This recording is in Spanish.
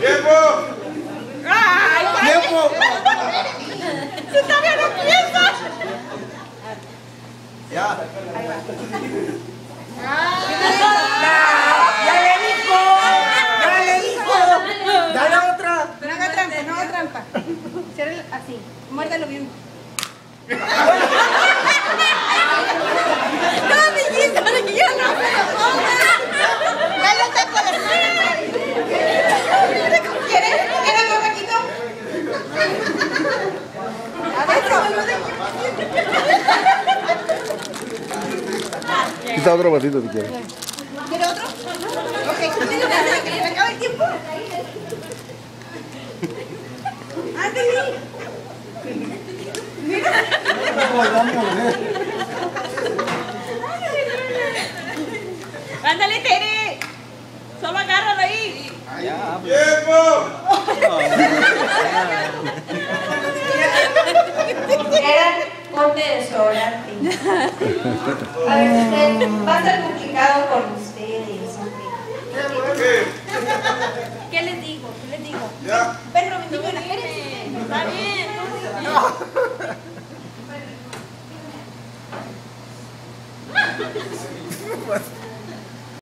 ¡Tiempo! ¡Tiempo! ¡Si todavía no! Ya. ¡Ya le dijo! ¡Ya le dijo! Dale otra. No haga trampa, no haga trampa. Cierra así, muérdalo bien. Quita otro vasito si quieres. ¿Quiere otro? Ok, que le acaba el tiempo. Ándale. Ándale, Tere. Solo agárralo ahí. ¡Tiempo! de desodorante. A ver, usted va a estar complicado con ustedes. ¿Qué les digo? ¿Qué les digo? Ya. Pero mi niño, Está bien. No.